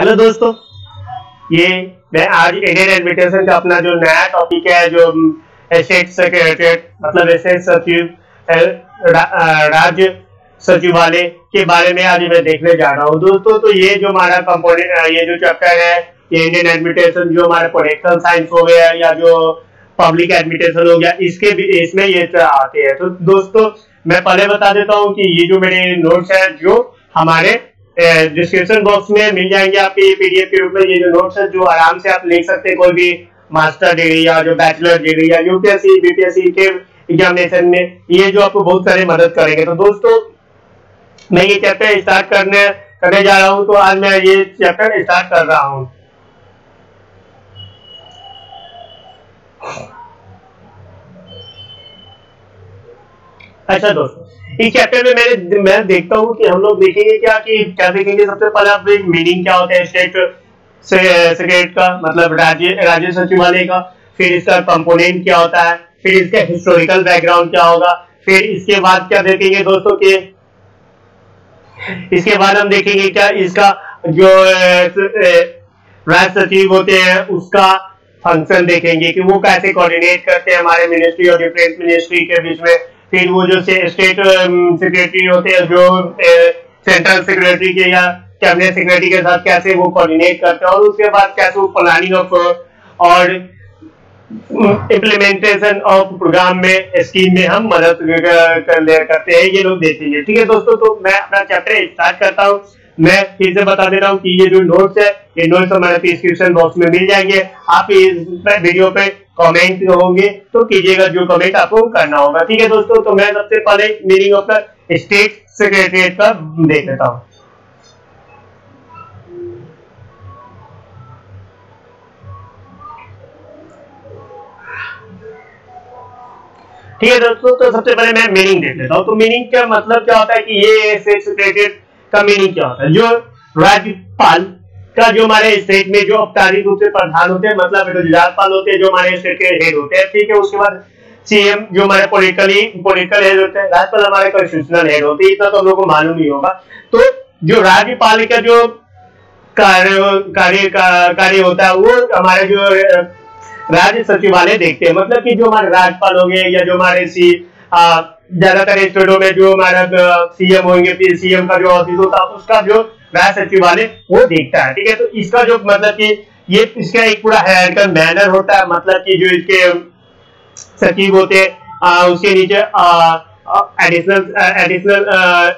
Hello दोस्तों, ये मैं आज इंडियन एडमिटेशन का अपना जो नया टॉपिक है, जो एस्टेट सेक्रेटरीट मतलब एस्टेट सचिव राज्य सचिवालय के बारे में आज मैं देखने जा रहा हूँ। दोस्तों तो ये जो हमारा कंपोनेंट ये जो चैप्टर है, ये इंडियन एडमिटेशन जो हमारा पोलिटिकल साइंस हो गया या जो पब्लिक एडमिटेशन हो गया, इसके भी, इसमें ये आते हैं। तो दोस्तों, मैं पहले बता देता हूँ कि ये जो मेरे नोट्स है, जो हमारे डिस्क्रिप्शन बॉक्स में मिल जाएँगे आपके ये पीडीएफ के रूप में ये जो नोट्स है, जो आराम से आप लिख सकते हैं, कोई भी मास्टर डिग्री या जो बैचलर डिग्री या यूपीएससी बीपीएससी के एग्जामिनेशन में, ये जो आपको बहुत सारे मदद करेंगे। तो दोस्तों, मैं ये चैप्टर स्टार्ट करने करने जा रहा हूँ तो आज मैं ये चैप्टर स्टार्ट कर रहा हूँ। अच्छा दोस्तों इस चैप्टर में मैंने मैं देखता हूँ कि हम लोग देखेंगे क्या, कि क्या देखेंगे। सबसे पहले आप मीनिंग क्या होता है स्टेट सेक्रेट का मतलब राज्य राज्य सचिवालय का। फिर इसका कंपोनेंट क्या होता है, फिर इसका हिस्टोरिकल बैकग्राउंड क्या होगा। फिर इसके बाद क्या देखेंगे दोस्तों के? इसके बाद हम देखेंगे क्या इसका जो राज्य सचिव होते हैं, उसका फ़ंक्शन देखेंगे कि वो कैसे कोऑर्डिनेट करते हैं हमारे मिनिस्ट्री और डिफरेंस मिनिस्ट्री के बीच में। फिर वो जो स्टेट सेक्रेटरी um, होते हैं जो सेंट्रल सेक्रेटरी के या कैबिनेट सेक्रेटरी के साथ कैसे वो कोऑर्डिनेट करते हैं और उसके बाद कैसे वो प्लानिंग ऑफ़ और इम्प्लीमेंटेशन ऑफ़ प्रोग्राम में स्कीम में हम मदद कर करते हैं ये लोग देखेंगे ठीक है दोस्तों तो मैं अपना चैप्टर स्टार्ट करता हूँ। मैं फिर से बता दे रहा हूँ कि ये जो नोट्स है, ये नोट्स हमारे डिस्क्रिप्शन बॉक्स में मिल जाएँगे। आप इस पे वीडियो पे कमेंट होंगे तो कीजिएगा जो कमेंट आपको करना होगा। ठीक है दोस्तों तो मैं सबसे पहले meaning of the state secretariat का देख लेता हूँ। ठीक है दोस्तों तो सबसे पहले मैं मीनिंग देख लेता हूँ। तो मीनिंग का मतलब क्या होता है कि ये स्टेट सेक्रेटरीट का मीनिंग क्या होता है जो राज्यपाल का जो हमारे स्टेट में जो औपचारिक रूप से प्रधान होते हैं मतलब राज्यपाल होते हैं, जो हमारे स्टेट के हेड होते हैं, ठीक है, उसके बाद सीएम जो हमारे पोलिटिकली पोलिटिकल हेड होते हैं, राज्यपाल हमारे कॉन्स्टिट्यूशनल हेड होते हैं, इतना तो हम लोग को मालूम नहीं होगा। तो जो राज्यपाल का जो कार्य कार्य कार्य होता है, वो हमारे जो, राज्य सचिवालय देखते हैं। मतलब कि जो हमारे राज्यपाल हो गए या जो हमारे सी ज़्यादातर स्टेटों में जो हमारा सीएम होंगे फिर सीएम का जो ऑफ़िस होता है, उसका जो राज्य सचिवालय वो देखता है, ठीक है? तो इसका जो मतलब कि ये इसका एक पूरा हायरकल मैनर होता है मतलब कि जो इसके सचिव होते हैं उसके नीचे एडिशनल एडिशनल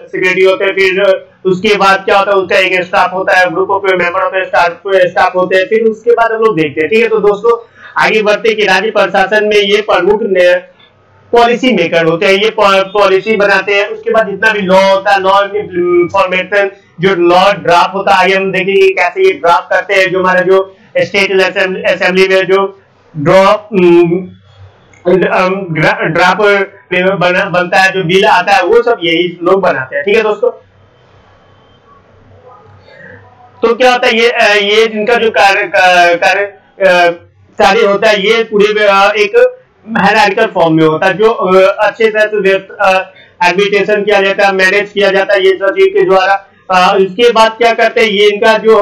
सेक्रेटरी होते हैं, फिर उसके बाद क्या होता है, उसका एक स्टाफ होता है group of member of staff staff होते हैं, फिर उसके बाद हम लोग देखते हैं, ठीक है? तो दोस्तों, आगे बढ़ते कि राज्य प्रशासन में ये प्रमुख पॉलिसी मेकर होते हैं, ये पॉलिसी बनाते हैं। उसके बाद जितना भी लॉ होता है लॉ फॉर्मेशन जो लॉ ड्राफ्ट होता है हम देखेंगे कैसे ये ड्राफ्ट करते हैं, जो हमारा जो स्टेट असेंबली में जो ड्रॉप ड्राफ्ट बना, बनता है, जो बिल आता है, वो सब यही लोग बनाते हैं। ठीक है दोस्तों? तो क्या होता है, ये ये जिनका जो कार्य कार्य कार्य होता है, ये पूरे एक हायरार्किकल फॉर्म में होता है। जो अच्छे से एडमिटेशन किया जाता है मैनेज किया जाता है ये सचिव के द्वारा। इसके बाद क्या करते हैं, ये इनका जो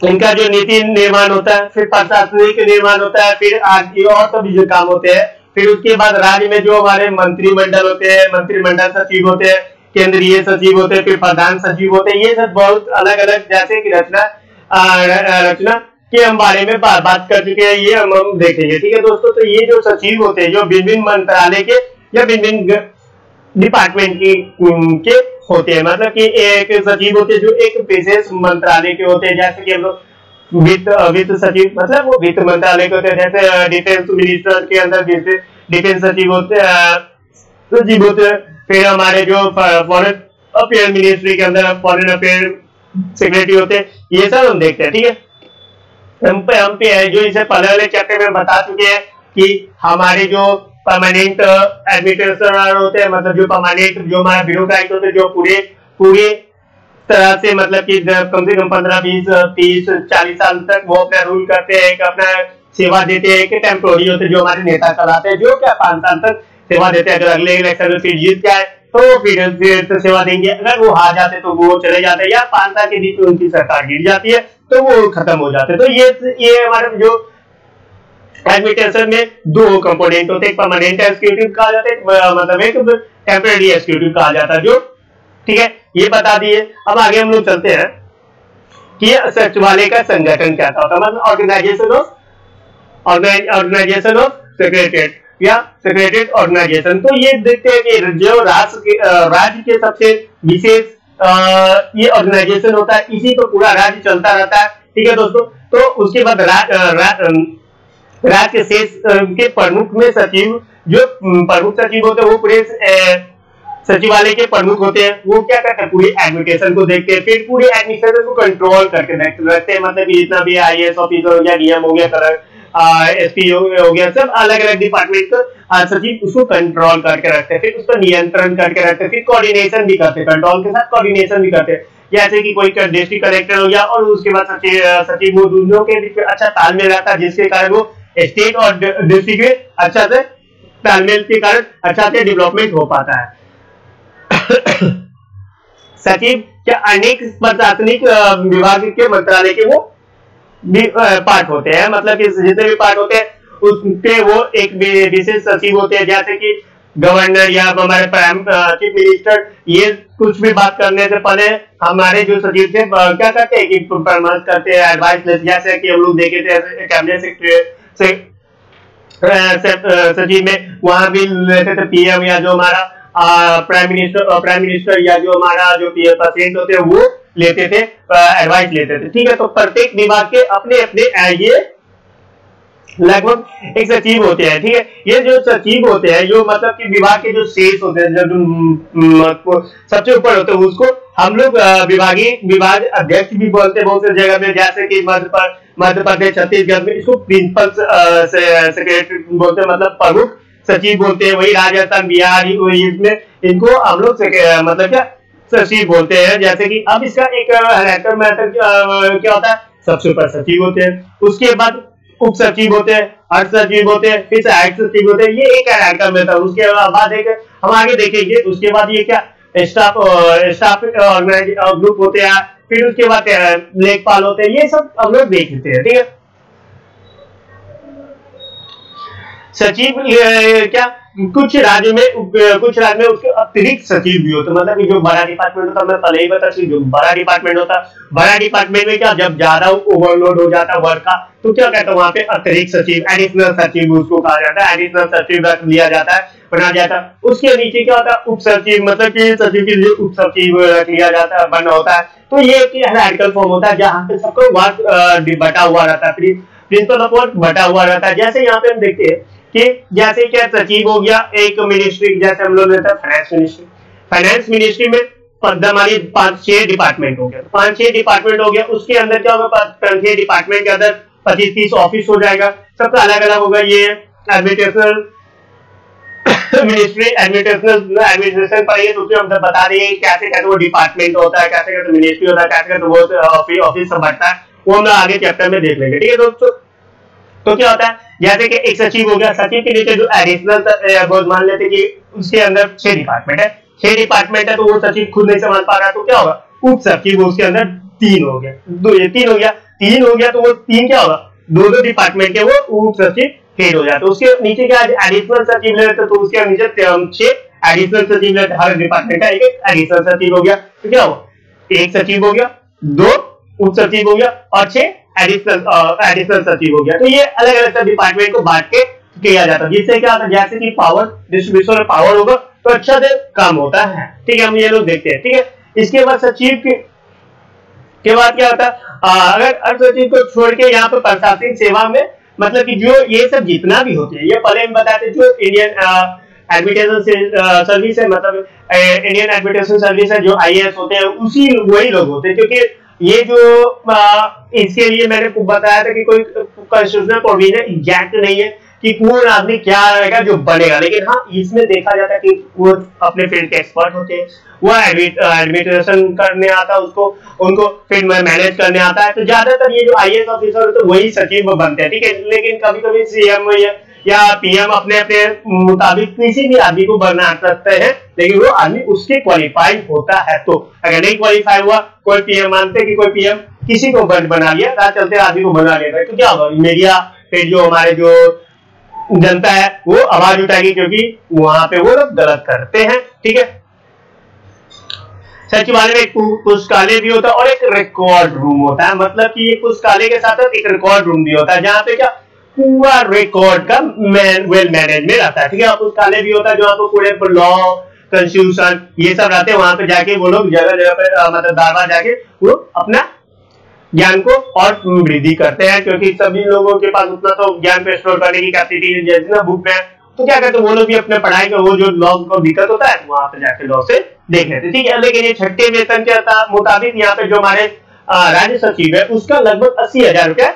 इनका जो नीति निर्माण होता है, फिर प्रशासनिक निर्माण होता है, फिर और सभी जो काम होते हैं, फिर उसके बाद राज्य में जो हमारे मंत्रिमंडल होते हैं, मंत्रिमंडल सचिव होते हैं, केंद्रीय सचिव होते हैं, फिर प्रधान सचिव होते हैं, ये सब बहुत अलग अलग जैसे की रचना रचना के हम बारे में बात बात कर चुके हैं, ये हम हम देखेंगे, ठीक है दोस्तों? तो ये जो सचिव होते हैं, जो भिन्न भिन्न मंत्रालय के या भिन्न भिन्न डिपार्टमेंट की के होते हैं मतलब कि एक सचिव होते हैं जो एक विशेष मंत्रालय के होते हैं, जैसे कि हम लोग वित्त वित्त सचिव मतलब वो वित्त मंत्रालय के होते हैं, जैसे डिफेंस मिनिस्टर के अंदर डिफेंस सचिव होते सचिव होते हैं, फिर हमारे जो फॉरेन अफेयर मिनिस्ट्री के अंदर फॉरेन अफेयर सेक्रेटरी होते हैं, ये सब हम देखते हैं, ठीक है? हम पे हम पे है, जो इसे पहले वाले चैप्टर में बता चुके हैं कि हमारे जो परमानेंट एडमिनिस्ट्रेटर होते हैं मतलब जो परमानेंट जो हमारा ब्यूरोक्रेट होते हैं, जो पूरे पूरे तरह से मतलब कि कम से कम पंद्रह, बीस तीस, चालीस साल तक वो अपना रूल करते हैं अपना सेवा देते हैं कि टेम्पोरी होते जो हमारे नेता चलाते हैं, जो क्या पाँच साल तक सेवा देते हैं, अगर अगले इलेक्शन में फिर जीत जाए तो फिर सेवा देंगे। अगर वो हार जाते तो वो चले जाते या पाँच के बीच में उनकी सरकार गिर जाती है तो वो खत्म हो जाते तो ये ये हमारे जो एडमिटेशन में दो कंपोनेंट होते हैं परमानेंट एक्सिक्यूटिव कहा जाता है मतलब एक टेम्पररी एक्सिक्यूटिव कहा जाता है जो, ठीक है? ये बता दिए। अब आगे हम लोग चलते हैं कि सचिवालय का संगठन क्या था। मतलब organisation of organisation of secretariat या सेक्रेटरीट ऑर्गेनाइजेशन तो ये देखते हैं कि जो राष्ट्र के राज्य के सबसे विशेष ये ऑर्गेनाइजेशन होता है, इसी पर पूरा राज्य चलता रहता है। ठीक है दोस्तों? तो उसके बाद राज्य के शेष के प्रमुख में सचिव, जो प्रमुख सचिव होते हैं, वो पूरे सचिवालय के प्रमुख होते हैं। वो क्या करते हैं? पूरी एडमिटेशन को देखते हैं। फिर पूरी एडमिटेशन को कंट्रोल करके रखते हैं मतलब जितना भी आई एस ऑफिसर हो गया डीएम हो गया एसपी हो गया सब अलग अलग डिपार्टमेंट का सचिव उसको कंट्रोल करके रखते हैं, फिर उसका नियंत्रण करके रखते हैं, फिर कोऑर्डिनेशन भी करते हैं कंट्रोल के साथ कोऑर्डिनेशन भी करते हैं। जैसे कि कोई डिस्ट्रिक्ट कलेक्टर हो गया, और उसके बाद सचिव सचिव वो दोनों के बीच अच्छा तालमेल रहता है, जिसके कारण वो स्टेट और डिस्ट्रिक्ट में अच्छा से तालमेल के कारण अच्छा से डेवलपमेंट हो पाता है। सचिव, क्या अनेक प्रशासनिक विभाग के मंत्रालय के वो पार्ट होते हैं मतलब कि जितने भी पार्ट होते हैं, उसके वो एक विशेष सचिव होते हैं, जैसे कि गवर्नर या हमारे प्राइम चीफ मिनिस्टर, ये कुछ भी बात करने से पहले हमारे जो सचिव थे क्या करते हैं कि परामर्श करते हैं एडवाइस लेते जैसे कि हम लोग देखे थे कैबिनेट सेक्रेटरी से सचिव में, वहाँ भी लेते थे पीएम या जो हमारा प्राइम मिनिस्टर प्राइम मिनिस्टर या जो हमारा जो पीएम प्रेसिडेंट होते हैं, वो लेते थे एडवाइस लेते थे। ठीक है तो प्रत्येक विभाग के अपने अपने ये लगभग एक सचिव होते हैं, ठीक है? ये जो सचिव होते हैं जो मतलब कि विभाग के जो शेष होते हैं, जो सबसे ऊपर होते हैं, उसको हम लोग विभागीय विभाग अध्यक्ष भी बोलते हैं, बहुत सी जगह में, जैसे कि मध्य मध्य प्रदेश, छत्तीसगढ़ में, इसको प्रिंसिपल सेक्रेटरी बोलते हैं मतलब प्रमुख सचिव बोलते हैं, वही राजस्थान, बिहार इसमें इनको हम लोग मतलब क्या सचिव बोलते हैं, जैसे कि अब इसका एक मैटर क्या होता है? सबसे ऊपर सचिव होते हैं। उसके बाद उप सचिव होते हैं अर्थ सचिव होते हैं, फिर सहायक सचिव होते हैं। ये एक रैंकर मेथड उसके बाद एक, हम आगे देखेंगे, उसके बाद ये क्या? स्टाफ स्टाफ ग्रुप होते हैं। फिर उसके बाद लेखपाल होते हैं। ये सब हम लोग देख लेते हैं, ठीक है? सचिव क्या? कुछ राज्य में, कुछ राज्य में उसके अतिरिक्त सचिव भी होते मतलब जो बड़ा डिपार्टमेंट होता, मैं पहले ही बता जो बड़ा डिपार्टमेंट होता, बड़ा डिपार्टमेंट में क्या, जब ज़्यादा ओवरलोड हो जाता वर्क का तो क्या कहता है, वहाँ पे अतिरिक्त सचिव एडिशनल सचिव उसको कहा जाता है एडिशनल सचिव रख लिया जाता है, बना जाता है। उसके नीचे क्या होता है, उप सचिव मतलब कि सचिव के लिए उप सचिव रख लिया जाता है, बना होता है। तो ये एक फॉर्म होता है, जहाँ पे सबको वर्क बटा हुआ रहता है। प्रिंसिपल ऑफ़ वर्क बटा हुआ रहता है। जैसे यहाँ पे हम देखते हैं कि जैसे क्या सचिव हो गया, एक मिनिस्ट्री जैसे हम लोग लेते हैं फाइनेंस मिनिस्ट्री फाइनेंस मिनिस्ट्री में हमारी पाँच छह डिपार्टमेंट हो गया। पाँच छह डिपार्टमेंट हो गया, उसके अंदर क्या होगा, पाँच छह डिपार्टमेंट के अंदर पच्चीस तीस ऑफ़िस हो जाएगा। सबका अलग अलग होगा, ये एडमिनिस्ट्रेशनल मिनिस्ट्री एडमिनिस्ट्रेशनल एडमिनिस्ट्रेशन पढ़ेंगे तो उसमें हम बता देंगे कैसे कैसे वो डिपार्टमेंट होता है, कैसे कैसे मिनिस्ट्री होता है, कैसे कैसे वो ऑफ़िस सब है, वो हम आगे चैप्टर में देख लेंगे। ठीक है दोस्तों? तो क्या होता है? जैसे कि एक सचिव हो गया सचिव के नीचे जो एडिशनल मान लेते कि उसके अंदर छह डिपार्टमेंट है। छह डिपार्टमेंट है तो वो सचिव खुद नहीं संभाल पा रहा तो क्या होगा? उप सचिव उसके अंदर तीन हो गया। दो, ये तीन हो गया। तीन हो गया तो वो तीन क्या होगा? दो दो डिपार्टमेंट के वो उप सचिव हेड हो जाते उसके नीचे क्या एडिशनल सचिव ले लेते तो उसके नीचे छह एडिशनल सचिव लेते हर डिपार्टमेंट का एक एडिशनल सचिव हो गया। तो क्या हुआ एक सचिव हो गया, दो उप सचिव हो गया और छह एडिशनल एडिशनल सचिव हो गया। तो ये अलग अलग डिपार्टमेंट को बांट के किया जाता है। जिससे क्या होता है, जैसे कि पावर डिस्ट्रीब्यूशन में पावर होगा तो अच्छा से काम होता है। ठीक है, हम ये लोग देखते हैं। ठीक है, इसके बाद सचिव के के बाद क्या होता है अगर अर्थ सचिव को छोड़ के यहाँ पर प्रशासनिक सेवा में मतलब कि जो ये सब जितना भी होते हैं, ये पहले हम बताते जो इंडियन एडमिटेशन सर्विस है मतलब इंडियन एडमिटेशन सर्विस है, जो आई होते हैं, उसी, वही लोग होते हैं, क्योंकि ये जो आ, इसके लिए मैंने बताया था कि कोई कॉन्स्टिट्यूशनल प्रोविज़न एग्जैक्ट नहीं है कि कौन आदमी क्या रहेगा जो बनेगा। लेकिन हाँ इसमें देखा जाता है कि वो अपने फ़ील्ड के एक्सपर्ट होते हैं। वो एडमिनिस्ट्रेशन करने आता है उसको उनको फिर मैनेज करने आता है। तो ज़्यादातर ये जो आई ऑफिसर होते हैं वही सचिव बनते हैं ठीक है? लेकिन कभी कभी सीएम या पीएम अपने अपने मुताबिक किसी भी आदमी को बना सकते हैं, लेकिन वो आदमी उसके क्वालिफाइड होता है तो। अगर नहीं क्वालिफाई हुआ, कोई पीएम मानते कि कोई पीएम किसी को बना लिया, रात चलते आदमी को बना है तो क्या होगा? मीडिया फिर जो हमारे जो जनता है, वो आवाज़ उठाएगी क्योंकि वहाँ पे वो लोग गलत करते हैं, ठीक है? सचिवालय में एक पुस्तकालय भी होता है और एक रिकॉर्ड रूम होता है। मतलब कि ये पुस्तकालय के साथ साथ एक रिकॉर्ड रूम भी होता है, जहाँ पे क्या पूरा रिकॉर्ड का वेल मैनेजमेंट रहता है। ठीक है पुस्तकालय भी होता है, जो आपको पूरे लॉ कंस्टिट्यूशन ये सब रहते हैं, वहाँ पे जाके वो लोग जगह जगह पे मतलब बार बार जाके वो अपना ज्ञान को और वृद्धि करते हैं, क्योंकि सभी लोगों के पास उतना तो ज्ञान पे स्टोर करने की कैपेसिटी जैसे ना बुक में। तो क्या करते वो लोग भी अपने पढ़ाई का वो जो लॉ को दिक्कत होता है, वहाँ पे जाके लॉ से देख लेते ठीक है, लेकिन ये छठे वेतन के मुताबिक यहाँ पे जो हमारे राज्य सचिव है, उसका लगभग अस्सी हज़ार रुपया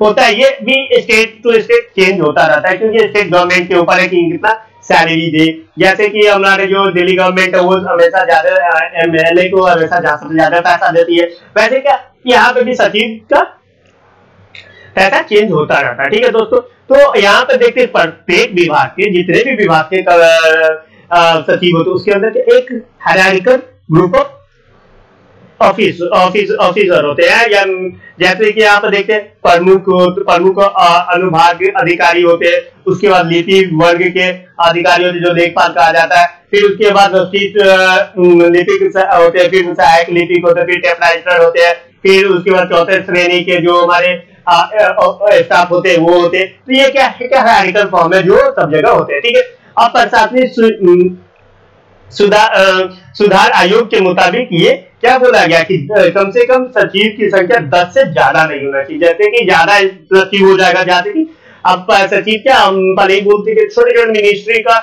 होता है। ये भी स्टेट टू स्टेट चेंज होता रहता है, क्योंकि स्टेट गवर्नमेंट के ऊपर है कि कितना सैलरी दे। जैसे कि हमारे जो दिल्ली गवर्नमेंट है, वो हमेशा ज़्यादा एमएलए को हमेशा ज़्यादा ज़्यादा पैसा देती है। वैसे क्या, यहाँ पे भी सचिव का पैसा चेंज होता रहता है, ठीक है दोस्तों? तो यहाँ पे देखते प्रत्येक विभाग के, जितने भी विभाग के सचिव होते उसके अंदर एक hierarchical group of office office officer होते हैं। या जैसे कि आप देखते हैं, प्रमुख प्रमुख अनुभाग अधिकारी होते हैं। उसके बाद लिपि वर्ग के अधिकारी होते जो देखभाल कहा जाता है। फिर उसके बाद लिपिक होते हैं। फिर सहायक लिपिक होते हैं, फिर टेपराइटर होते हैं। फिर उसके बाद चौथे श्रेणी के जो हमारे स्टाफ होते हैं, वो होते हैं। तो ये क्या क्या है फॉर्म है, जो सब जगह होते हैं, ठीक है? अब प्रशासनिक सुधार सुधार आयोग के मुताबिक ये क्या बोला गया कि कम से कम सचिव की संख्या दस से ज़्यादा नहीं होना चाहिए। जैसे कि ज़्यादा सचिव हो जाएगा, जैसे कि अब सचिव क्या, हम पहले ही बोलते कि छोटे छोटे मिनिस्ट्री का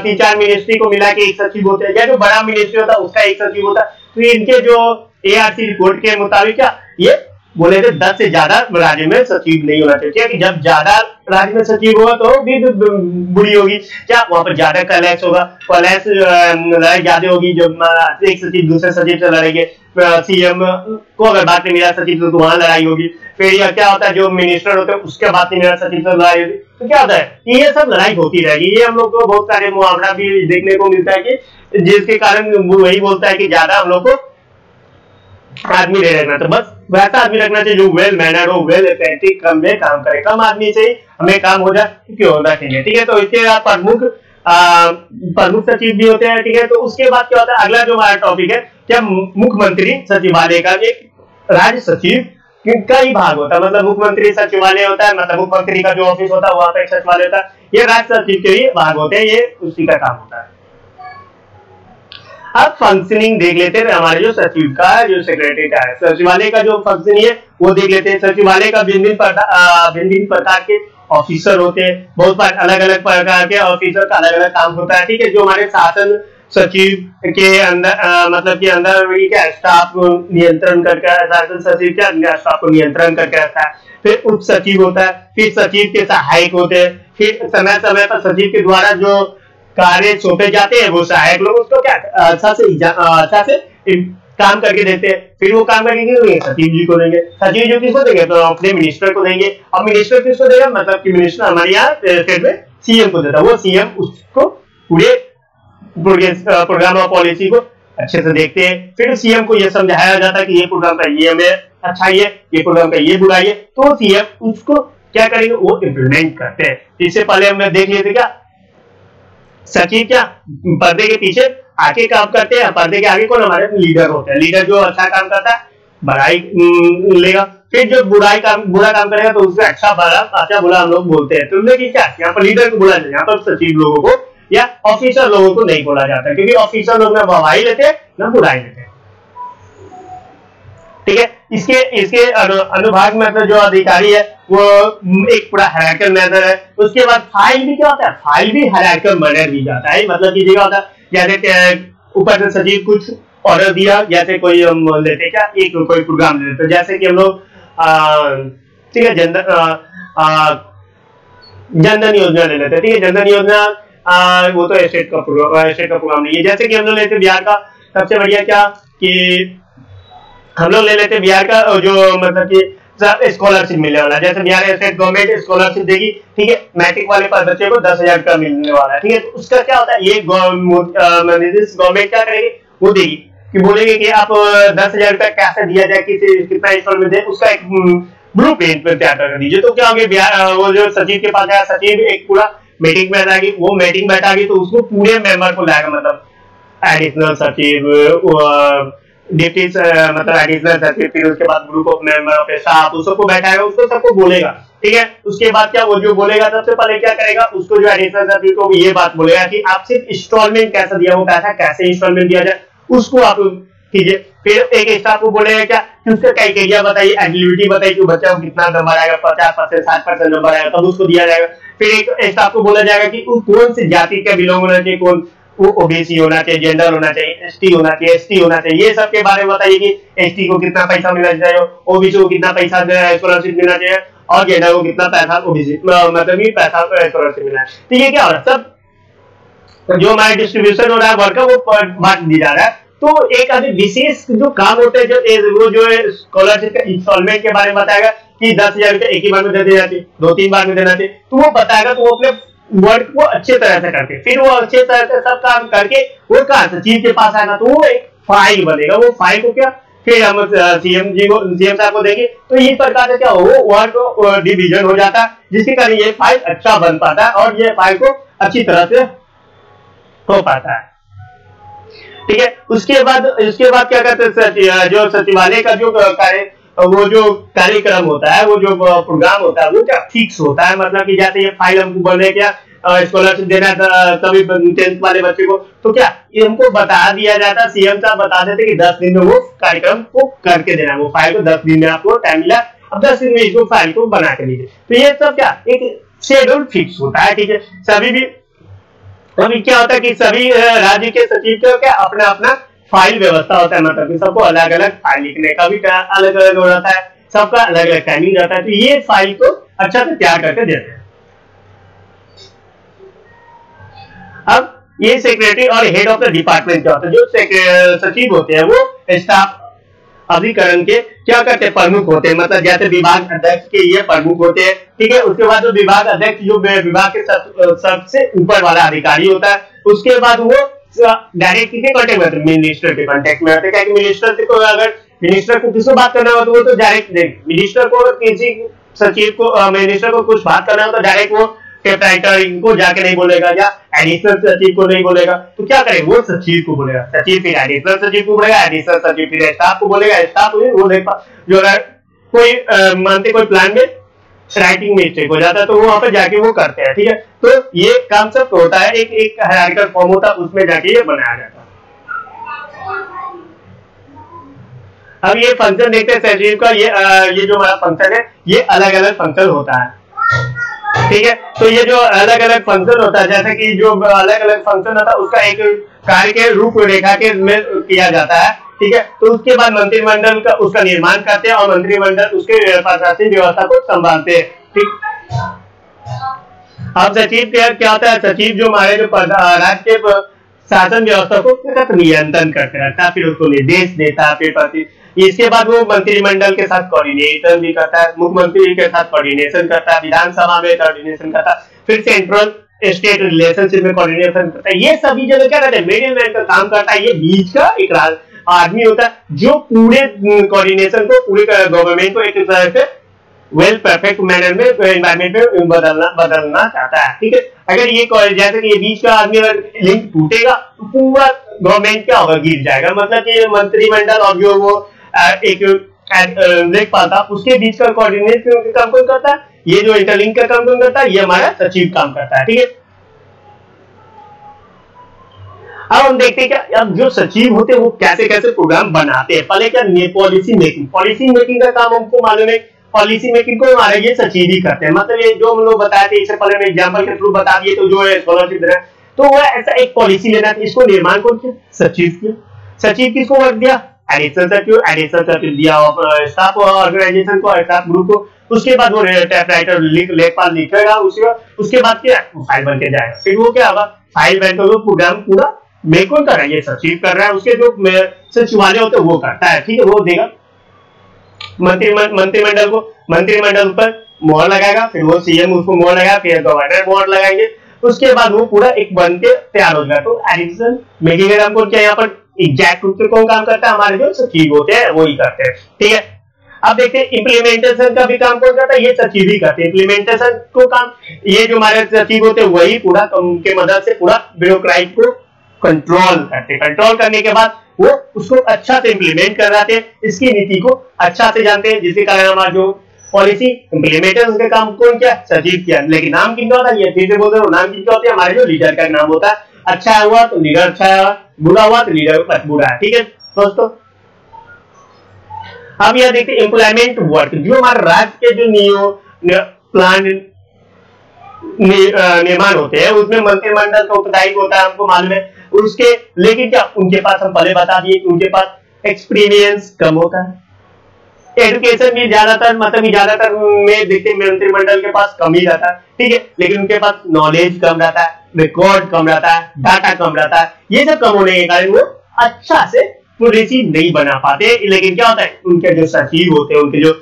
तीन चार मिनिस्ट्री को मिला के एक सचिव होते हैं, या जो बड़ा मिनिस्ट्री होता है, उसका एक सचिव होता है। तो इनके जो एआरसी रिपोर्ट के मुताबिक क्या, ये बोले थे, दस से ज़्यादा राज्य में सचिव नहीं होना चाहिए। कि जब ज़्यादा राज्य में सचिव होगा तो भी बुरी होगी। क्या वहाँ पर ज़्यादा कलेक्स होगा? कलेक्स लड़ाई ज़्यादा होगी, जब एक सचिव, दूसरे सचिव से लड़ेंगे। सीएम को अगर बात नहीं मिला सचिव तो वहाँ लड़ाई होगी। फिर यह क्या होता है, जो मिनिस्टर होते हैं, उसके बात नहीं मिला सचिव से लड़ाई होगी। तो क्या होता है, ये सब लड़ाई होती रहेगी। ये हम लोग को बहुत सारे मुआवजा भी देखने को मिलता है कि जिसके कारण वही बोलता है कि ज़्यादा हम लोग को आदमी नहीं रखना तो बस वैसा आदमी रखना चाहिए जो वेल मैनर हो वेल एथेंटिक कम में काम करे। कम आदमी चाहिए, हमें काम हो जाए क्यों होना चाहिए ठीक है? तो इसके बाद प्रमुख प्रमुख सचिव भी होते हैं, ठीक है? तो उसके बाद क्या होता है? अगला जो हमारा टॉपिक है क्या मुख्यमंत्री सचिवालय का एक राज्य सचिव का ही भाग होता है। मतलब मुख्यमंत्री सचिवालय होता है मतलब मुख्यमंत्री का जो ऑफ़िस होता है, वहाँ पर सचिवालय होता है। ये राज्य सचिव के लिए भाग होते हैं, ये उसी का काम होता है। अब फंक्शनिंग देख लेते हैं, हमारे जो सचिव का जो सेक्रेटरी का है। सचिवालय का जो फ़ंक्शन है वो देख लेते हैं। सचिवालय का भिन्न भिन्न भिन्न प्रकार के ऑफिसर होते हैं। बहुत अलग अलग प्रकार के ऑफिसर का अलग अलग काम होता है, ठीक है? जो हमारे शासन सचिव के अंदर मतलब के अंदर स्टाफ को नियंत्रण करके, शासन सचिव के अंदर स्टाफ को नियंत्रण करके रखता है। फिर उप सचिव होता है, फिर सचिव के सहायक होते हैं। फिर समय समय पर सचिव के द्वारा जो कार्य सौंपे जाते हैं, वो सहायक लोग उसको क्या अच्छा से अच्छा से काम करके देते हैं। फिर वो काम करके देंगे सचिव जी को देंगे। सचिव जी किसको देंगे? तो अपने मिनिस्टर को देंगे। और मिनिस्टर किसको देगा? मतलब कि मिनिस्टर हमारे यहाँ स्टेट में सीएम को देता है। वो सीएम उसको पूरे प्रोग्राम और पॉलिसी को अच्छे से देखते हैं। फिर सीएम को यह समझाया जाता है कि ये प्रोग्राम का ये हमें अच्छा है ये प्रोग्राम का ये बुराई है तो सीएम उसको क्या करेंगे? वो इम्प्लीमेंट करते हैं। इससे पहले हमने देख लिए थे क्या? सचिव क्या पर्दे के पीछे आके काम करते हैं? पर्दे के आगे कौन हमारे लीडर होते हैं? लीडर जो अच्छा काम करता है बढ़ाई लेगा। फिर जो बुराई काम, बुरा काम करेगा तो उससे अच्छा बड़ा अच्छा बुरा हम लोग बोलते हैं। तुमने की क्या? यहाँ पर लीडर को बोला जाए यहाँ पर सचिव लोगों को या ऑफिसर लोगों को नहीं बोला जाता, क्योंकि ऑफिसर लोग ना बवाई लेते हैं ना बुराई लेते। हैं ठीक है? इसके इसके अनु, अनुभाग में तो जो अधिकारी है वो एक पूरा हराकर मैनर है। उसके बाद फ़ाइल भी क्या होता है? फ़ाइल भी हराकर मैनर भी जाता है। मतलब की जगह होता है जैसे ऊपर से सचिव कुछ ऑर्डर दिया जैसे कोई हम लेते क्या? एक कोई प्रोग्राम लेते। जैसे कि हम लोग ठीक है जनधन जनधन योजना ले लेते। ठीक है जनधन योजना आ, वो तो स्टेट का प्रोग्राम स्टेट का प्रोग्राम नहीं है। जैसे कि हम लोग लेते बिहार का सबसे बढ़िया क्या? कि हम लोग ले लेते बिहार का जो मतलब कि स्कॉलरशिप मिलने वाला है। जैसे बिहार स्टेट गवर्नमेंट स्कॉलरशिप देगी, ठीक है? मैट्रिक वाले पर बच्चे को दस हज़ार का मिलने वाला है, ठीक है? तो उसका क्या होता है? ये गवर्नमेंट क्या करेगी? वो देगी, कि बोलेंगे कि आप दस हज़ार रुपया कैसे दिया जाए, किसी कितना इंस्टॉलमेंट दे उसका एक ब्लू प्रिंट पे तैयार कर दीजिए। तो क्या होगा वो जो सचिव के पास जाएगा सचिव एक पूरा मीटिंग बैठागी वो मीटिंग बैठागी तो उसको पूरे मेंबर को लाएगा मतलब एडिशनल सचिव डिप्टी मतलब एडिशनल फिर उसके बाद group of member of staff बैठाएगा उसको सबको बोलेगा, ठीक है? उसके बाद क्या वो जो बोलेगा, सबसे पहले क्या करेगा? उसको जो एडिशनल सचिव को ये बात बोलेगा कि आप सिर्फ़ इंस्टॉलमेंट कैसा दिया वो पैसा, कैसे इंस्टॉलमेंट दिया जाए, उसको आप कीजिए। फिर एक स्टाफ को बोलेगा क्या? कि उसका क्राइटेरिया बताइए एलिजिबिलिटी बताइए कि बच्चा को कितना नंबर आएगा, पचास परसेंट, साठ परसेंट नंबर आएगा, तब उसको दिया जाएगा। फिर एक स्टाफ को बोला जाएगा कि कौन सी जाति का बिलोंग होना चाहिए, कौन वो ओबीसी होना चाहिए जेंडर होना चाहिए एसटी होना चाहिए एसटी होना चाहिए, ये सब के बारे में बताइए कि एसटी को कितना पैसा मिलना चाहिए ओबीसी को कितना पैसा स्कॉलरशिप मिलना चाहिए, और जेंडर को कितना पैसा ओबीसी मतलब ये पैसा स्कॉलरशिप मिलना है, क्या हो रहा है? सब जो हमारा डिस्ट्रीब्यूशन हो रहा है वर्क वो बांट दी जा रहा है तो एक अभी विशेष जो काम होते हैं, जो वो जो स्कॉलरशिप का इंस्टॉलमेंट के बारे में बताएगा कि दस हज़ार रुपये एक ही बार में दे देना चाहिए दो तीन बार में देना चाहिए तो वो बताएगा तो वो अपने वर्क को अच्छे तरह से करके, फिर वो अच्छे तरह से सब काम करके, वो कहा सचिव के पास आएगा तो वो एक फ़ाइल बनेगा। वो फ़ाइल को क्या? फिर हम सीएम जी को सीएम साहब को देंगे। तो इस प्रकार से क्या हो वर्क डिवीज़न हो जाता है, जिसके कारण ये फ़ाइल अच्छा बन पाता है और ये फ़ाइल को अच्छी तरह से हो पाता है। ठीक है? उसके बाद उसके बाद क्या करते हैं जो सचिवालय का जो कार्य वो जो कार्यक्रम होता है, वो जो प्रोग्राम होता है, वो क्या फिक्स होता है? मतलब कि जैसे ये फ़ाइल हमको बोले क्या स्कॉलरशिप देना है तभी टेंथ वाले बच्चे को तो क्या ये हमको बता दिया जाता सीएम साहब बता देते कि दस दिन में वो कार्यक्रम को करके देना वो फ़ाइल को दस दिन में आपको टाइम मिला, अब दस दिन में इसको फ़ाइल को बना के दीजिए। तो ये सब क्या, एक शेड्यूल फिक्स होता है, ठीक है? सभी भी, अभी क्या होता है कि सभी राज्य के सचिव का क्या अपना अपना फ़ाइल व्यवस्था होता है मतलब सबको अलग अलग फ़ाइल लिखने का भी अलग अलग हो जाता है, सबका अलग अलग टाइमिंग रहता है तो ये फ़ाइल को अच्छा से तैयार करके देते हैं। अब ये सेक्रेटरी और हेड ऑफ़ द डिपार्टमेंट क्या होता है, जो सचिव होते हैं, वो स्टाफ अधिकरण के क्या करते हैं, प्रमुख होते हैं मतलब जैसे विभाग अध्यक्ष के ये प्रमुख होते हैं, ठीक है, उसके बाद जो विभाग अध्यक्ष, जो विभाग के सबसे ऊपर वाला अधिकारी होता है, उसके बाद वो डायरेक्ट किसके कांटेक्ट में आते मिनिस्टर के कांटेक्ट में आते हैं। मिनिस्टर को अगर मिनिस्टर को किसको बात करना हो तो वो तो डायरेक्ट मिनिस्टर को किसी सचिव को मिनिस्टर को कुछ बात करना हो तो डायरेक्ट वो टेपराइटर इनको जाके नहीं बोलेगा या एडिशनल सचिव को नहीं बोलेगा। तो क्या करे? वो सचिव को बोलेगा। सचिव फिर एडिशनल सचिव को बोलेगा एडिशनल सचिव फिर स्टाफ को बोलेगा स्टाफ वो नहीं जो कोई मानते कोई प्लान में राइटिंग मिस्टेक हो जाता है तो वहाँ पर जाके वो करते हैं ठीक है? तो ये सब होता है एक एक हायरार्किकल फॉर्म होता है उसमें जाके ये बनाया जाता है। अब ये फ़ंक्शन देखते हैं सचिव का ये आ, ये जो हमारा फ़ंक्शन है ये अलग अलग फ़ंक्शन होता है। ठीक है? तो ये जो अलग अलग फ़ंक्शन होता है जैसे कि जो अलग अलग फ़ंक्शन होता है उसका एक कार्य के रूप रेखा के में किया जाता है ठीक है? तो उसके बाद मंत्रिमंडल का उसका निर्माण करते हैं और मंत्रिमंडल उसके प्रशासनिक व्यवस्था को संभालते हैं। ठीक? अब सचिव क्या होता है? सचिव जो हमारे जो राज्य के शासन व्यवस्था को नियंत्रण करते रहता है, फिर उसको निर्देश देता है, फिर प्रति इसके बाद वो मंत्रिमंडल के साथ कोऑर्डिनेशन भी करता है, मुख्यमंत्री के साथ कोऑर्डिनेशन करता है, विधानसभा में कोऑर्डिनेशन करता है, फिर सेंट्रल स्टेट रिलेशनशिप में कोऑर्डिनेशन करता है। ये सभी जगह क्या करते हैं? मैन का काम करता है, ये बीच का एक आदमी होता है, जो पूरे कोऑर्डिनेशन को, पूरे गवर्नमेंट को एक तरह से वेल परफेक्ट मैनर में एनवायरमेंट में बदलना बदलना चाहता है, ठीक है? अगर ये जैसे कि ये बीच का आदमी अगर लिंक टूटेगा तो पूरा गवर्नमेंट क्या होगा गिर जाएगा। मतलब कि मंत्रिमंडल और जो वो एक देख पाता, उसके बीच का कोऑर्डिनेट काम कौन करता है? ये जो इंटरलिंक का काम कौन करता है? ये हमारा सचिव काम करता है, ठीक है? अब हम देखते हैं क्या अब जो सचिव होते हैं, वो कैसे कैसे प्रोग्राम बनाते हैं। पहले क्या पॉलिसी मेकिंग पॉलिसी मेकिंग का काम हमको मालूम है। पॉलिसी मेकिंग को हमारे ये सचिव ही करते हैं। मतलब ये जो हम लोग बताए थे, इससे पहले एग्ज़ाम्पल के थ्रू बता दिए तो जो है स्कॉलरशिप दे तो वो ऐसा एक पॉलिसी लेना था इसको निर्माण कौन किया? सचिव किया। सचिव किसको वर्क दिया? एडिशनल सचिव एडिशनल सचिव दिया स्टाफ ऑर्गेनाइजेशन को स्टाफ ग्रुप को। उसके बाद वो टाइपराइटर लिख लेखपाल लिखेगा, उसके उसके बाद क्या? फ़ाइल बन के जाएगा। फिर वो क्या होगा? फ़ाइल बन कर प्रोग्राम पूरा कौन कर रहा है ये सचिव कर रहा है, उसके जो सचिवालय होते हैं, वो करता है, ठीक है, वो देगा। मंत्रिमंडल को, मंत्रिमंडल पर मोहर लगाएगा, फिर वो सीएम उसको मोहर लगाएगा, फिर गवर्नर मोहर लगाएँगे। उसके बाद वो पूरा एक बन के तैयार हो जाएगा। तो एडिशन मेकिंग काम क्या यहाँ पर एग्जैक्ट रूप से कौन काम करता है? हमारे जो सचिव होते हैं वही करते हैं, ठीक है? अब देखते हैं इम्प्लीमेंटेशन का भी काम कौन करता है? ये सचिव ही करते हैं। इम्प्लीमेंटेशन को काम, ये जो हमारे सचिव होते हैं, वही पूरा के मदद से, पूरा ब्यूरोक्राइट को कंट्रोल करते। कंट्रोल करने के बाद वो उसको अच्छा से इम्प्लीमेंट कराते हैं। इसकी नीति को अच्छा से जानते हैं, जिसके कारण हमारा जो पॉलिसी इम्प्लीमेंटेशन का काम कौन किया? सचिव किया। लेकिन नाम किनका होता है? फिर से हैं, नाम किनका होता है? हमारे जो लीडर का नाम होता है अच्छा हुआ तो लीडर अच्छा हुआ, बुरा हुआ तो लीडर बुरा है। ठीक है? दोस्तों, अब यह देखते एम्प्लॉयमेंट वर्क जो हमारे राज्य के जो नियो प्लान निर्माण होते हैं, उसमें मंत्रिमंडल का होता है हमको मालूम है। उसके लेकिन क्या? उनके पास हम पहले बता दिए उनके पास एक्सपीरियंस कम होता है। एजुकेशन भी ज़्यादातर मतलब ज़्यादातर में देखते मंत्रिमंडल के पास कम ही रहता है। ठीक है? लेकिन उनके पास नॉलेज कम रहता है रिकॉर्ड कम रहता है डाटा कम रहता है। ये सब कम होने के कारण वो अच्छा से पॉलिसी नहीं बना पाते। लेकिन क्या होता है? उनके जो सचिव होते हैं, उनके जो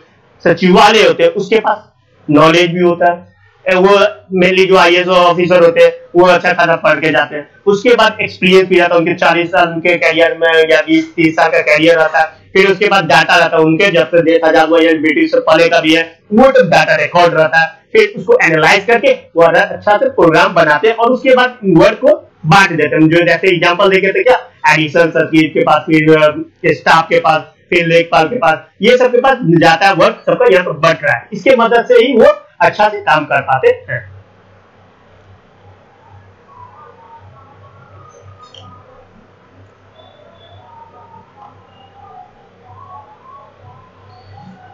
सचिवालय होते हैं, उसके पास नॉलेज भी होता है। वो मेनली जो आई ऑफिसर होते हैं, वो अच्छा खासा पढ़ के जाते हैं। उसके बाद एक्सपीरियंस भी रहता है, उनके चालीस साल के कैरियर में, या बीस, तीस साल का कैरियर रहता है। फिर उसके बाद डाटा रहता है उनके, जब से देश आज़ाद हुआ, या ब्रिटिश पहले का भी है, वो तो डाटा रिकॉर्ड रहता है। फिर उसको एनालाइज करके, वो अच्छा से प्रोग्राम बनाते हैं, और उसके बाद वर्क को बांट देते हैं। जो जैसे एग्ज़ाम्पल देखे थे क्या? एडिशन सचिव के पास, फिर स्टाफ के पास फिर लेखपाल के पास ये सबके पास जाता है वर्क सबका यहाँ पर बढ़ रहा है। इसके मदद से ही वो अच्छा से काम कर पाते हैं।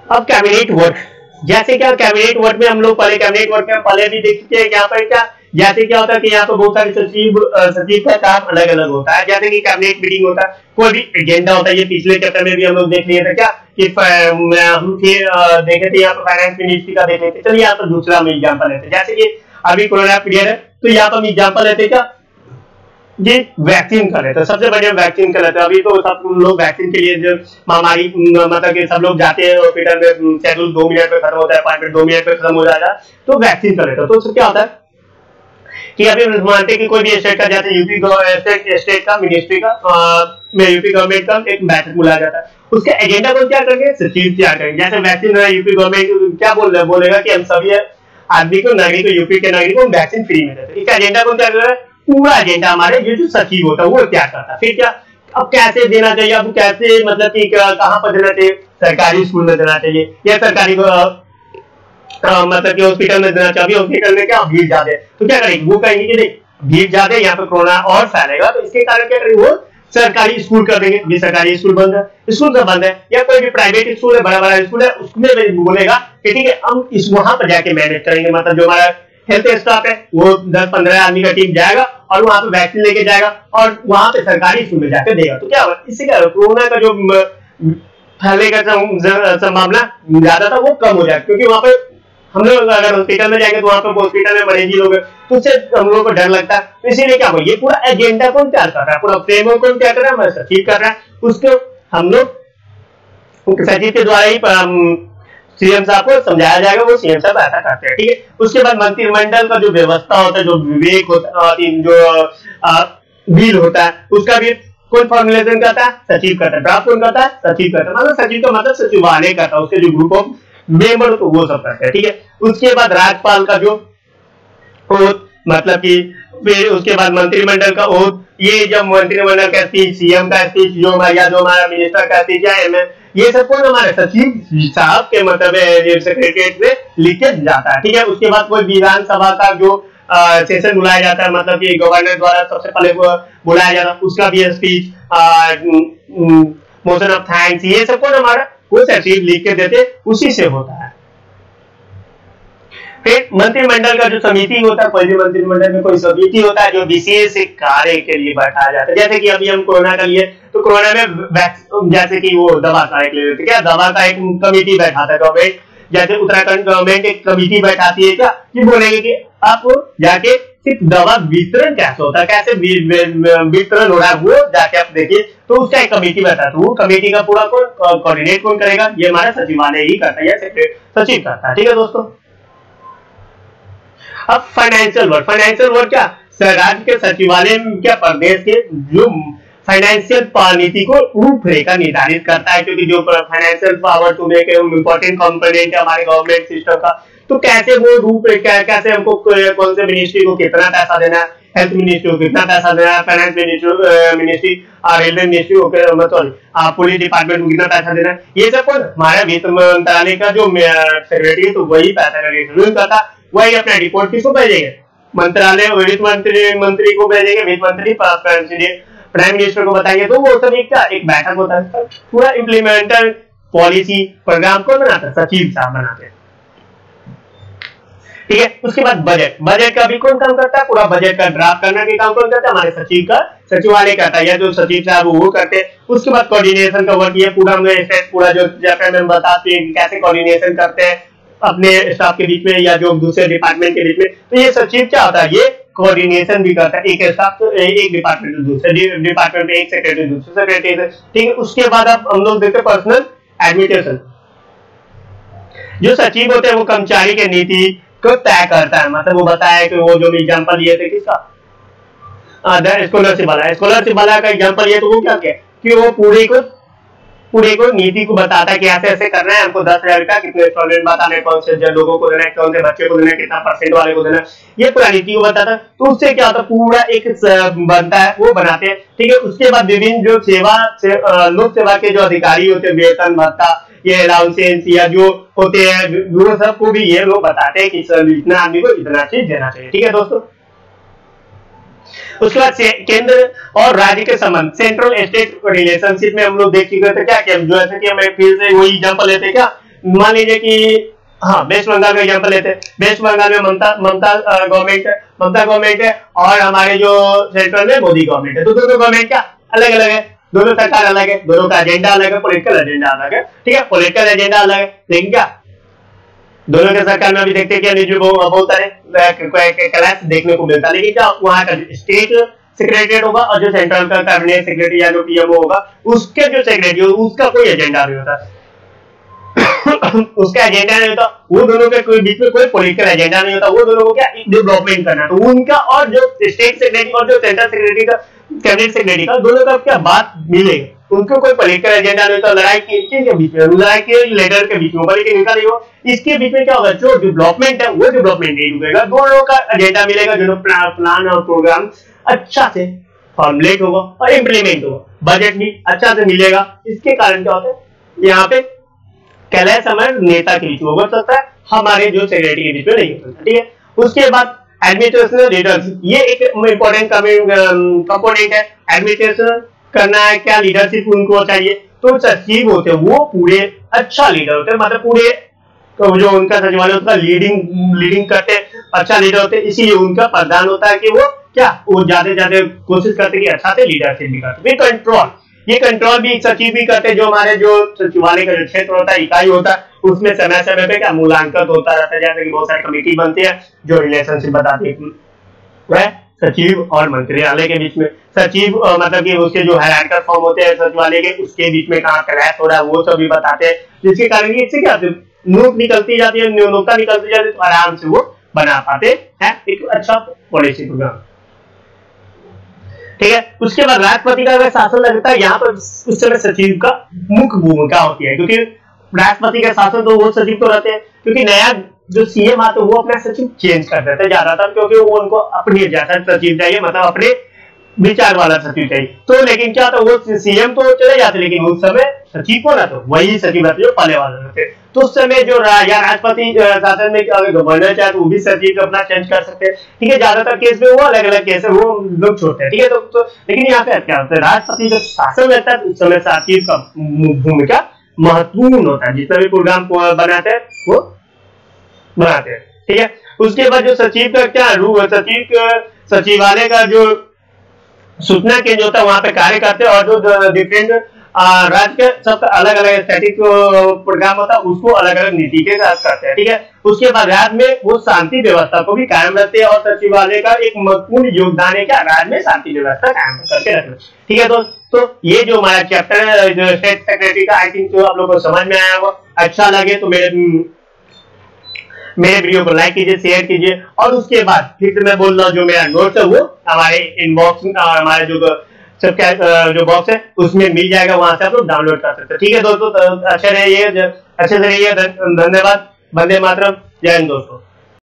अब कैबिनेट वर्क जैसे क्या कैबिनेट वर्क में हम लोग पहले कैबिनेट वर्क में पहले भी देख चुके हैं, यहाँ पर क्या जैसे क्या होता है कि यहाँ पर बहुत सारे सचिव सचिव का काम अलग अलग होता है। जैसे कि कैबिनेट मीटिंग होता है, कोई भी एजेंडा होता है। ये पिछले चैप्टर में भी हम लोग देख लिए थे क्या? कि हम फिर देखे थे यहाँ पर फाइनेंस मिनिस्ट्री का देखे थे। चलिए यहाँ पर दूसरा हम एग्ज़ाम्पल लेते जैसे कि अभी कोरोना पीरियड है तो यहाँ पर हम एग्ज़ाम्पल लेते क्या? ये वैक्सीन का लेते सबसे बढ़िया वैक्सीन का लेते अभी तो सब लोग वैक्सीन के लिए जो महामारी मतलब कि सब लोग जाते हैं हॉस्पिटल में शेड्यूल दो मिनट में खत्म होता है अपॉइंटमेंट दो मिनट में खत्म हो जाएगा तो वैक्सीन का लेते तो उससे क्या होता है? कि अभी मानते हैं कि कोई भी स्टेट का जैसे यूपी स्टेट स्टेट का, मिनिस्ट्री का में यूपी गवर्नमेंट का एक बैठक बुलाया जाता है। उसके एजेंडा को क्या करेंगे? सचिव क्या करेंगे? जैसे वैक्सीन यूपी गवर्नमेंट क्या बोल रहे बोलेगा कि हम सभी आदमी को, नागरिक को, यूपी के नागरिक को वैक्सीन फ्री में देते इसका एजेंडा को क्या कर? रहा है पूरा एजेंडा हमारे, ये जो सचिव होता है, वो क्या करता है? फिर क्या? अब कैसे देना चाहिए? अब कैसे मतलब कि कहाँ पर देना चाहिए? सरकारी स्कूल में देना चाहिए, या सरकारी मतलब कि हॉस्पिटल में देना चाहिए हॉस्पिटल में क्या भीड़ ज़्यादा तो क्या करेंगे वो कहेंगे कि नहीं, भीड़ ज़्यादा यहाँ पे कोरोना और फैलेगा तो इसके कारण क्या करेंगे वो? सरकारी स्कूल कर देंगे। भी सरकारी स्कूल बंद है। स्कूल का बंद है? या कोई भी प्राइवेट स्कूल है बड़ा बड़ा स्कूल है, उसमें बोलेगा कि ठीक है, हम इस, वहाँ पर जाके मैनेज करेंगे। मतलब जो हमारा हेल्थ स्टाफ है, वो दस पंद्रह आदमी का टीम जाएगा और वहाँ पे वैक्सीन लेके जाएगा और वहाँ पे सरकारी स्कूल में जाकर देगा। तो क्या होगा? इससे क्या होगा? कोरोना का जो फैलने का संभावना ज़्यादा था वो कम हो जाएगा, क्योंकि वहाँ पे हम लोग अगर हॉस्पिटल में जाएँगे तो वहाँ पर हॉस्पिटल में मरीज़ लोग। तो उससे हम लोगों को डर लगता है। तो इसीलिए क्या ये पूरा एजेंडा कौन तैयार कर रहा है? पूरा फ्रेमवर्क कौन क्या कर रहा है? सचिव कर रहा है। उसको हम लोग सचिव के द्वारा ही सीएम साहब को समझाया जाएगा, वो सीएम साहब ऐसा करते हैं, ठीक है? उसके बाद मंत्रिमंडल का जो व्यवस्था होता है, जो विवेक होता है जो बिल होता है, उसका भी कौन फॉर्मुलेशन करता है? सचिव करता है। ड्राफ्ट कौन करता है? सचिव करता है। मतलब सचिव का मतलब सचिवालय करता है, उसके जो ग्रुप ऑफ़ मेंबर तो वो सब करते हैं, ठीक है? उसके बाद राज्यपाल का जो मतलब कि उसके बाद मंत्रिमंडल का ओथ, ये जब मंत्रिमंडल का स्पीच सीएम का स्पीच जो या जो हमारा मिनिस्टर का स्पीच या ये सब कौन, हमारे सचिव साहब के मतलब सेक्रेटरीट में लिख के जाता है, ठीक है? उसके बाद कोई विधानसभा का जो सेशन बुलाया जाता है मतलब कि गवर्नर द्वारा सबसे पहले बुलाया जाता है, उसका भी स्पीच मोशन ऑफ़ थैंक्स ये सब कौन, हमारा वो अचीव लिख के देते, उसी से होता है। फिर मंत्रिमंडल का जो समिति होता है, पहले मंत्रिमंडल में कोई समिति होता है जो विशेष कार्य के लिए बैठाया जाता है। जैसे कि अभी हम कोरोना का लिए तो कोरोना में जैसे कि वो दवा का एक ले लेते क्या दवा का एक कमिटी बैठा था गवर्नमेंट जैसे उत्तराखंड गवर्नमेंट एक कमिटी बैठाती है क्या, कि बोलेंगे कि आप जाके सिर्फ़ दवा वितरण कैसे होता है, कैसे वितरण हो रहा है, वो जाके आप देखिए। तो उसका एक कमेटी बैठा तो वो कमेटी का पूरा कौन कोऑर्डिनेट कौन करेगा? ये हमारा सचिवालय ही करता है सचिव करता है। ठीक है दोस्तों? अब फाइनेंशियल वर्क फाइनेंशियल वर्क क्या? राज्य के सचिवालय क्या, प्रदेश के जो फाइनेंशियल नीति को रूपरेखा निर्धारित करता है, क्योंकि जो financial power to make important component है हमारे गवर्नमेंट सिस्टम का तो कैसे वो रूपरेखा कैसे हमको कौन से मिनिस्ट्री को कितना पैसा देना है हेल्थ मिनिस्ट्री को कितना पैसा देना है finance ministry ministry railway ministry को मतलब पुलिस डिपार्टमेंट को कितना पैसा देना है, ये सब कौन हमारा वित्त मंत्रालय का जो सेक्रेटरी तो वही पैसा का डिस्ट्रीब्यूट करता वही अपना रिपोर्ट किसको भेजेंगे? मंत्रालय, वित्त मंत्री मंत्री को भेजेंगे, वित्त मंत्री प्राइम मिनिस्टर को बताएँगे तो वो सब एक क्या, एक बैठक होता है। पूरा इम्प्लीमेंटर पॉलिसी प्रोग्राम कौन बनाता है? सचिव साहब बनाते हैं। ठीक है, उसके बाद बजट बजट का भी कौन काम करता है? पूरा बजट का ड्राफ्ट करने के काम कौन करता है? हमारे सचिव का, सचिवालय करता है। या जो सचिव साहब वो करते हैं। उसके बाद कोऑर्डिनेशन का वर्क ये पूरा पूरा जो जैसे हम बताते हैं कैसे कोऑर्डिनेशन करते हैं अपने स्टाफ के बीच में या जो दूसरे डिपार्टमेंट के बीच में। तो ये सचिव क्या होता है? ये कोऑर्डिनेशन भी करता है, एक स्टाफ तो एक डिपार्टमेंट दूसरे डिपार्टमेंट में एक सेक्रेटरी दूसरे सेक्रेटरी ठीक है? उसके बाद आप हम लोग देखते पर्सनल एडमिटेशन जो सचिव होते हैं, वो कर्मचारी के नीति को तय करता है। मतलब वो बताया कि वो जो एग्ज़ाम्पल लिए थे किसका? स्कॉलरशिप वाला। स्कॉलरशिप वाला का एग्ज़ाम्पल ये तो वो क्या किया? कि वो पूरे को पूरे को नीति को बताता है कि ऐसे ऐसे करना है हमको दस हज़ार का कितने स्टूडेंट बताना कौन से लोगों को देना है कौन से बच्चे को देना है कितना परसेंट वाले को देना है। ये पूरा नीति को बताता है। तो उससे क्या होता है पूरा एक बनता है वो बनाते हैं। ठीक है उसके बाद विभिन्न जो सेवा से, लोक सेवा के जो अधिकारी होते हैं वेतन भत्ता ये अलाउंसेंस या जो होते हैं सबको भी ये लोग बताते हैं कि इतना आदमी को इतना चीज़ देना चाहिए। ठीक है दोस्तों? उसके बाद केंद्र और राज्य के संबंध सेंट्रल स्टेट रिलेशनशिप में हम लोग देख चुके थे, क्या जो ऐसे कि हमें फिर से वही एग्ज़ाम्पल लेते क्या? मान लीजिए कि हाँ वेस्ट बंगाल का एग्ज़ाम्पल लेते वेस्ट बंगाल में ममता ममता गवर्नमेंट है, ममता गवर्नमेंट है, और हमारे जो सेंट्रल में मोदी गवर्नमेंट है। तो दोनों गवर्नमेंट क्या? अलग अलग है। दोनों सरकार अलग है, दोनों का एजेंडा अलग है पोलिटिकल एजेंडा अलग है। ठीक है? पोलिटिकल एजेंडा अलग है। लेकिन क्या? दोनों के सरकार में अभी देखते हैं कि जो बहुत सारे क्लास देखने को मिलता है। लेकिन क्या वहाँ का स्टेट सेक्रेटरी होगा और जो सेंट्रल का कैबिनेट सेक्रेटरी या जो पीएमओ होगा, उसके जो सेक्रेटरी होगा, उसका कोई एजेंडा नहीं होता। उसका एजेंडा नहीं होता। वो दोनों के कोई बीच में कोई पॉलिटिकल एजेंडा नहीं होता। वो दोनों को क्या डेवलपमेंट करना तो उनका और जो स्टेट सेक्रेटरी और जो सेंट्रल सेक्रेटरी का कैबिनेट सेक्रेटरी का, दोनों का क्या बात मिलेगा। उनको कोई पॉलिटिकल एजेंडा नहीं होता लड़ाई के बीच में, लड़ाई के लीडर के बीच में पॉलिटिकल इनका नहीं हो। इसके बीच में क्या होगा? जो डेवलपमेंट है, वो डेवलपमेंट नहीं रुकेगा। दोनों का एजेंडा मिलेगा, जो प्लान और प्रोग्राम अच्छा से फॉर्मुलेट होगा और इम्प्लीमेंट होगा। बजट भी अच्छा से मिलेगा। इसके कारण क्या होता है? यहाँ पे कैलाश समय नेता के बीच में हो सकता है हमारे जो सेक्रेटरी के बीच में नहीं हो सकता ठीक है? उसके बाद एडमिनिस्ट्रेशन लीडरशिप ये एक इंपॉर्टेंट कंपोनेंट है। एडमिनिस्ट्रेशन करना है, क्या लीडरशिप उनको चाहिए? तो सचिव होते हैं, वो पूरे अच्छा लीडर होते हैं मतलब पूरे तो जो उनका सचिवालय होता है लीडिंग लीडिंग करते अच्छा लीडर होते इसीलिए उनका प्रधान होता है कि वो क्या, वो ज़्यादा ज़्यादा कोशिश करते कि अच्छा से लीडरशिप भी करते कंट्रोल ये कंट्रोल भी सचिव भी करते जो हमारे जो सचिवालय का जो क्षेत्र होता है, इकाई होता है, उसमें समय समय पे क्या मूल्यांकन होता रहता है, जैसे कि बहुत सारी कमेटी बनती है, जो रिलेशनशिप बताती है। सचिव और मंत्रालय के बीच में। सचिव मतलब कि उसके जो हायरार्किकल फॉर्म होते हैं, सचिवालय के, उसके बीच में कहाँ क्रैश हो रहा है, वो सब भी बताते हैं, जिसके कारण इससे क्या नोट निकलती जाती है न्यूनता निकलती जाती है तो आराम से वो बना पाते हैं। एक अच्छा पॉलिसी प्रोग्राम ठीक है? उसके बाद राष्ट्रपति का अगर शासन लगता है, यहाँ पर उस समय सचिव का मुख्य भूमिका होती है, क्योंकि राष्ट्रपति का शासन तो वो सचिव तो रहते हैं, क्योंकि नया जो सीएम आते वो अपना सचिव चेंज कर देते ज़्यादातर क्योंकि वो उनको अपनी जैसा सचिव चाहिए मतलब अपने विचार वाला सचिव चाहिए। तो लेकिन क्या था वो सीएम तो चले जाते लेकिन उस समय सचिव को ना तो? वही सचिव रहते जो पहले वाले रहते। तो उस समय जो या राष्ट्रपति शासन में अगर गवर्नर चाहे तो वो भी सचिव अपना चेंज कर सकते हैं। ठीक है ज़्यादातर केस में वो अलग अलग केस है वो लोग छोड़ते हैं। ठीक है तो, तो लेकिन यहाँ पे क्या होता है राष्ट्रपति जब शासन रहता है उस समय सचिव का भूमिका महत्वपूर्ण होता है। जितना भी प्रोग्राम बनाते हैं वो बनाते हैं। ठीक है? उसके बाद जो सचिव का क्या रूप सचिव सचिवालय का जो सूचना केंद्र होता है, वहाँ पे कार्य करते हैं और जो डिफरेंट राज्य के सबका अलग अलग स्टैटिक प्रोग्राम होता है, उसको अलग अलग नीति के साथ करते हैं। ठीक है? उसके बाद राज्य में वो शांति व्यवस्था को भी कायम रखते हैं और सचिवालय का एक महत्वपूर्ण योगदान है क्या? राज्य में शांति व्यवस्था कायम करके रखना ठीक है तो तो ये जो हमारा चैप्टर है स्टेट सेक्रेटरी का आई थिंक जो आप लोग को समझ में आया वो अच्छा लगे तो मेरे मेरे वीडियो को लाइक कीजिए शेयर कीजिए, और उसके बाद फिर से मैं बोल रहा हूँ, जो मेरा नोट है, वो हमारे इनबॉक्स हमारे जो सब जो बॉक्स है, उसमें मिल जाएगा, वहाँ से आप लोग डाउनलोड कर सकते हैं। ठीक है दोस्तों अच्छा अच्छे रहिए अच्छे से रहिए धन्यवाद बंदे मातरम, जय हिंद दोस्तों।